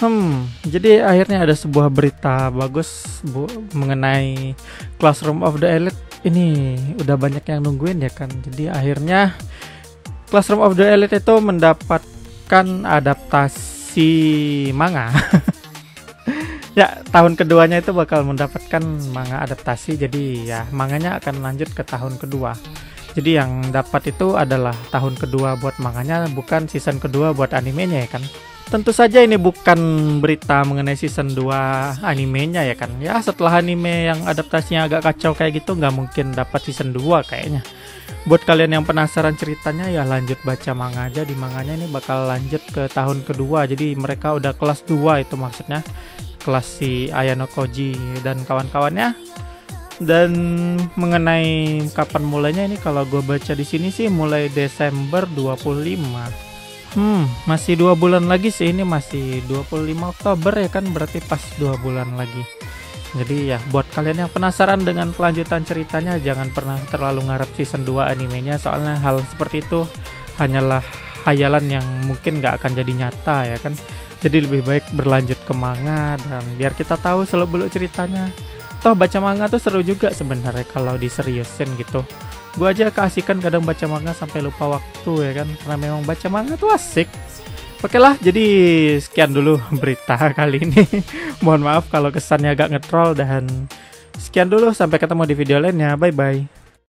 Hmm, jadi akhirnya ada sebuah berita bagus bu mengenai Classroom of the Elite ini udah banyak yang nungguin ya kan. Jadi akhirnya Classroom of the Elite itu mendapatkan adaptasi manga. ya, tahun keduanya itu bakal mendapatkan manga adaptasi. Jadi ya, manganya akan lanjut ke tahun kedua. Jadi yang dapat itu adalah tahun kedua buat manganya, bukan season kedua buat animenya ya kan. Tentu saja ini bukan berita mengenai season 2 animenya ya kan. Ya setelah anime yang adaptasinya agak kacau kayak gitu nggak mungkin dapat season 2 kayaknya. Buat kalian yang penasaran ceritanya ya lanjut baca manga aja di manganya ini bakal lanjut ke tahun kedua. Jadi mereka udah kelas 2 itu maksudnya. Kelas si Ayano Koji dan kawan-kawannya. Dan mengenai kapan mulainya ini kalau gue baca di sini sih mulai Desember 25 Hmm, masih dua bulan lagi sih ini masih 25 Oktober ya kan berarti pas dua bulan lagi. Jadi ya buat kalian yang penasaran dengan kelanjutan ceritanya jangan pernah terlalu ngarep season 2 animenya soalnya hal seperti itu hanyalah hayalan yang mungkin nggak akan jadi nyata ya kan. Jadi lebih baik berlanjut ke manga dan biar kita tahu seluk beluk ceritanya. Toh baca manga tuh seru juga sebenarnya kalau diseriusin gitu gue aja keasikan kadang baca manga sampai lupa waktu ya kan karena memang baca manga tuh asik Oke lah, jadi sekian dulu berita kali ini. Mohon maaf kalau kesannya agak ngetrol dan sekian dulu sampai ketemu di video lainnya. Bye bye.